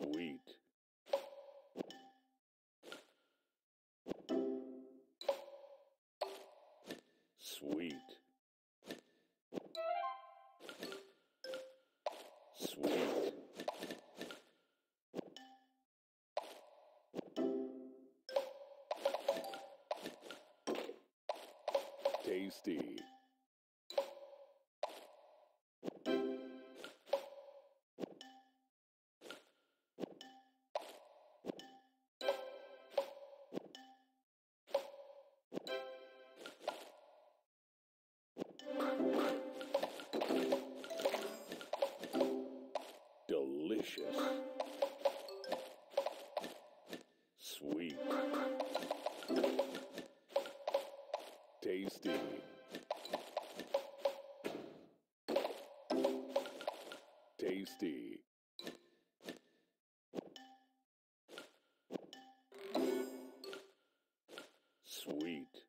Sweet. Sweet. Sweet. Tasty. Sweet. Tasty. Tasty. Sweet.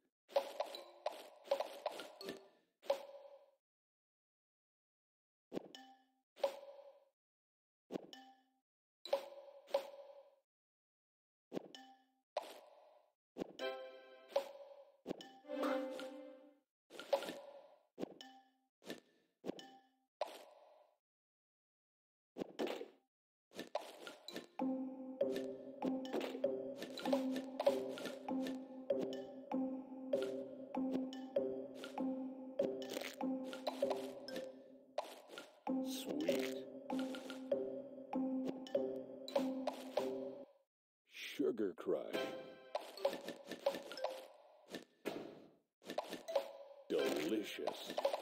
Sugar Crush. Delicious.